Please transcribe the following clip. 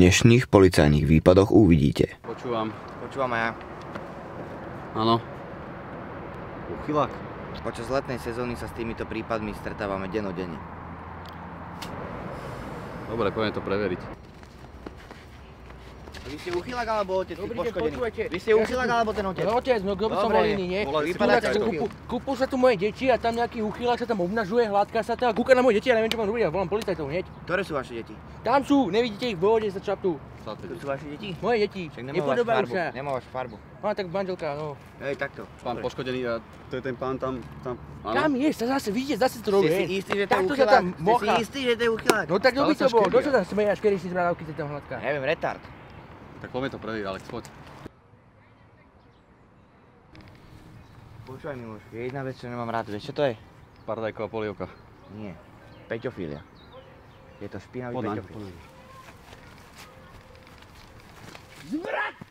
dnešných policajných výpadoch uvidíte. Počúvam. Počúvam aj ja. Áno. Uchylák. Počas letnej sezóny sa s týmito prípadmi stretávame denodenne. Dobre, poďme to preveriť. Vy ste uchylák alebo otec, Dobrý deň, počúvajte. Vy ste Ja tu- alebo ten otec? No otec, no kto by som bol iný, nie? policajtov. uchyl. Kúpu, kúpu sa tu moje deti a tam nejaký uchylák sa tam obnažuje, hladká sa tam a kúka na moje deti a neviem čo mám robiť, a volám policajtov hneď. Ktoré sú vaše deti? Tam sú, nevidíte ich v bode, sa čaptú. Sladké To sú vaše deti? Moje deti, Však nepodobajú farbu. sa. Nemá vašu farbu. No tak manželka, no. Hej, takto. Pán Dobre. poškodený, a to je ten pán tam, tam. Tam je, sa zase, vidíte, zase to robí. Ste si istí, že to je uchylák? tam Ste si istí, že to je uchylák? No tak kto by to bol, kto sa tam smeje, až kedy si zbrávky si tam hladká. Neviem, retard. Tak poďme to preveriť, Alex, poď. Počúvaj Miloš, je jedna vec, čo nemám rád. Vieš čo to je? Paradajková polievka. Nie. Peťofília. Je to špinavý peťofíl. Zvrat!